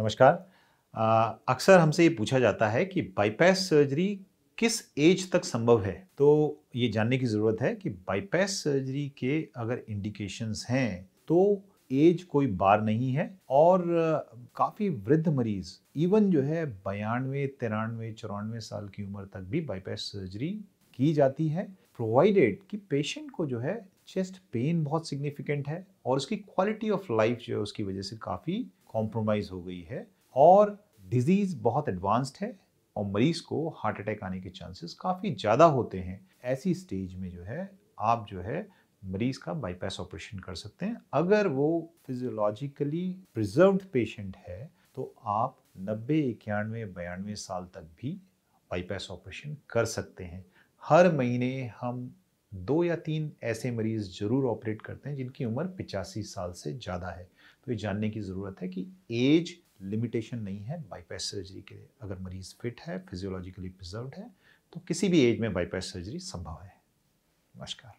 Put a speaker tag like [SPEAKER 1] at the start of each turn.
[SPEAKER 1] नमस्कार। अक्सर हमसे ये पूछा जाता है कि बाईपास सर्जरी किस एज तक संभव है? तो ये जानने की ज़रूरत है कि बाईपास सर्जरी के अगर इंडिकेशंस हैं तो एज कोई बार नहीं है और काफ़ी वृद्ध मरीज़ इवन जो है बयानवे, तिरानवे, चौरानवे साल की उम्र तक भी बाईपास सर्जरी की जाती है। प्रोवाइडेड कि पेशेंट को जो है चेस्ट पेन बहुत सिग्निफिकेंट है और उसकी क्वालिटी ऑफ़ लाइफ जो है उसकी वजह से काफ़ी कॉम्प्रोमाइज़ हो गई है और डिज़ीज़ बहुत एडवांस्ड है और मरीज़ को हार्ट अटैक आने के चांसेस काफ़ी ज़्यादा होते हैं। ऐसी स्टेज में जो है आप जो है मरीज़ का बाईपास ऑपरेशन कर सकते हैं। अगर वो फिजियोलॉजिकली प्रिजर्व्ड पेशेंट है तो आप नब्बे, इक्यानवे, बयानवे साल तक भी बाईपास ऑपरेशन कर सकते हैं। हर महीने हम दो या तीन ऐसे मरीज़ ज़रूर ऑपरेट करते हैं जिनकी उम्र पिचासी साल से ज़्यादा है। तो ये जानने की ज़रूरत है कि एज लिमिटेशन नहीं है बाईपास सर्जरी के लिए। अगर मरीज़ फिट है, फिजियोलॉजिकली प्रिजर्व है तो किसी भी एज में बाईपास सर्जरी संभव है। नमस्कार।